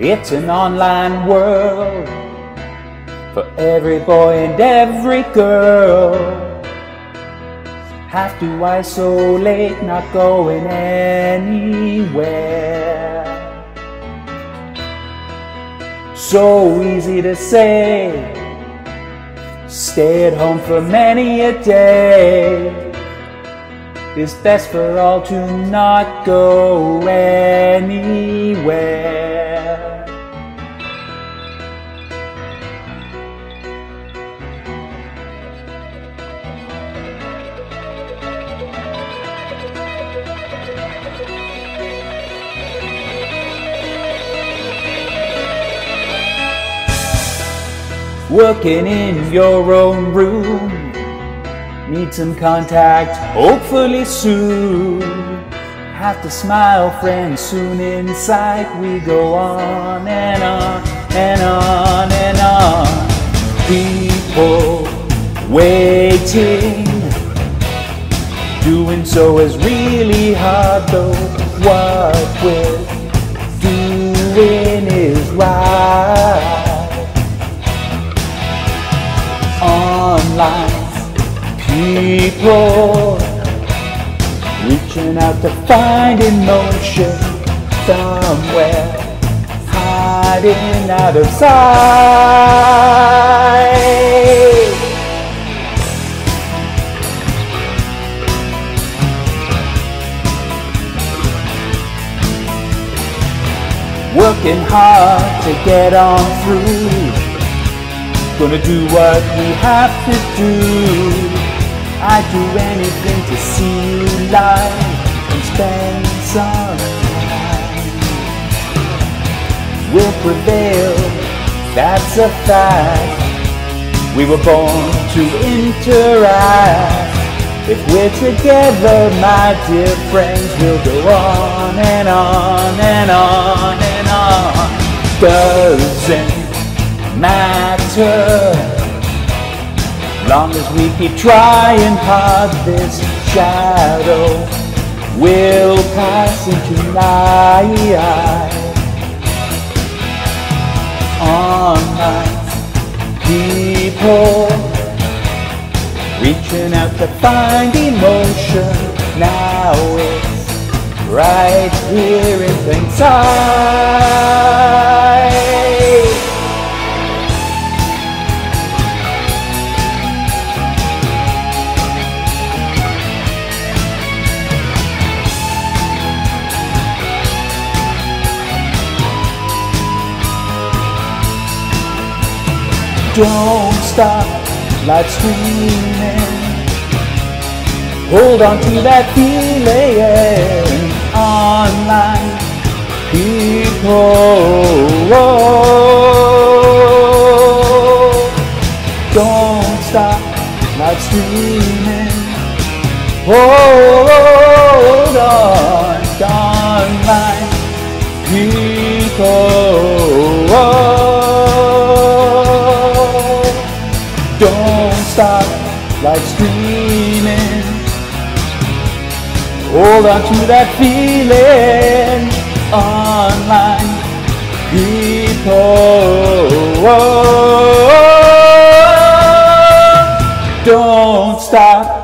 It's an online world for every boy and every girl. Have to isolate, not going anywhere. So easy to say, stay at home for many a day. It's best for all to not go anywhere. Working in your own room. Need some contact, hopefully soon. Have to smile, friends, soon in sight We go on and on and on and on. People waiting. Doing so is really hard though. What we're doing is right people reaching out to find emotion somewhere hiding out of sight working hard to get on through Gonna do what we have to do. I'd do anything to see you live and spend some time. We'll prevail, that's a fact. We were born to interact. If we're together, my dear friends, we'll go on and on and on and on. Doesn't matter. Long as we keep trying hard, this shadow will pass into night. Online people reaching out to find emotion. Now it's right here in plain Don't stop live streaming. Hold on to that feeling online. People, don't stop live streaming. Hold stop live streaming. Hold on to that feeling online. People, don't stop